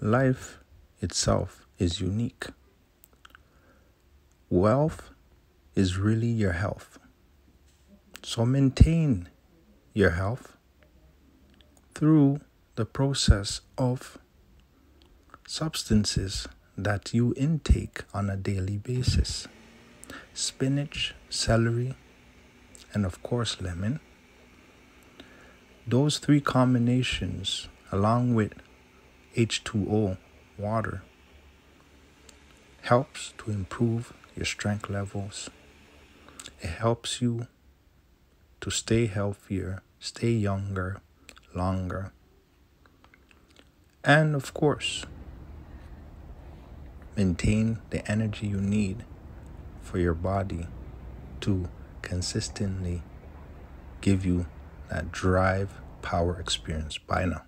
life itself is unique. Wealth is really your health. So maintain your health through the process of substances that you intake on a daily basis spinach, celery, and of course, lemon. Those three combinations, along with H2O, water, helps to improve your strength levels. It helps you to stay healthier, stay younger, longer. And of course, maintain the energy you need for your body to consistently give you that drive power experience. Bye now.